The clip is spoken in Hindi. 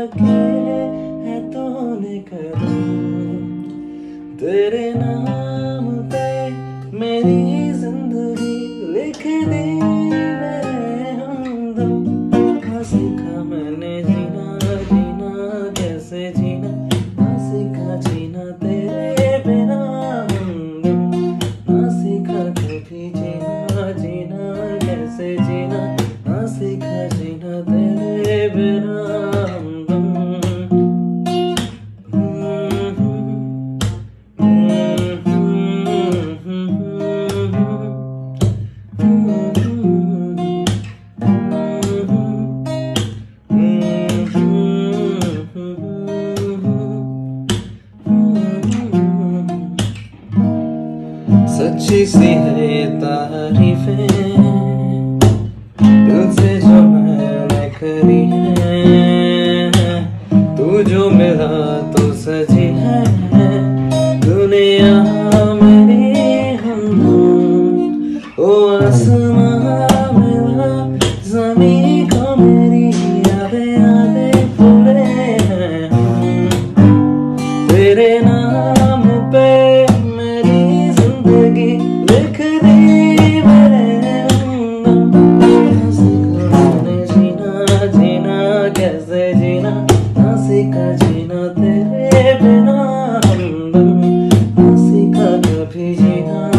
रखे है तो ने तेरे नाम पे मेरी ज़िंदगी लिख दी मेरे हमदम। हँसी अच्छी सी है तारीफें। से जो मैंने करी है, तू जो मिला तो सजी है। दुनिया मेरी हम ओ मेरा, ज़मीन को मेरी हैं। तेरे नाम पे तेरे बिना हम आसिका कभी जीना